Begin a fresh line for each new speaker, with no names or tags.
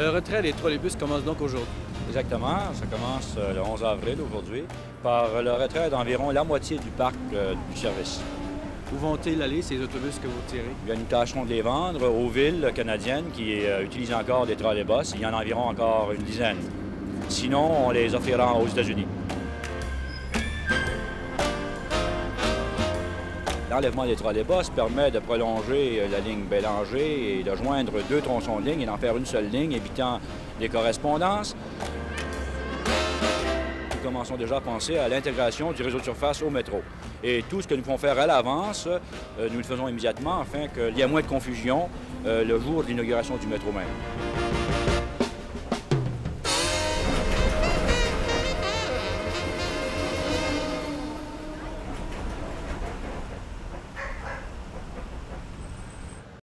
Le retrait des trolleybus commence donc aujourd'hui.
Exactement. Ça commence euh, le 11 avril aujourd'hui par le retrait d'environ la moitié du parc euh, du service.
Où vont-ils aller, ces autobus que vous tirez?
Bien, nous tâcherons de les vendre aux villes canadiennes qui euh, utilisent encore des trolleybus. Il y en a environ encore une dizaine. Sinon, on les offrira aux États-Unis. L'enlèvement des trolleybus permet de prolonger la ligne Bélanger et de joindre deux tronçons de ligne et d'en faire une seule ligne, évitant des correspondances. Nous commençons déjà à penser à l'intégration du réseau de surface au métro. Et tout ce que nous pouvons faire à l'avance, euh, nous le faisons immédiatement afin qu'il y ait moins de confusion euh, le jour de l'inauguration du métro même.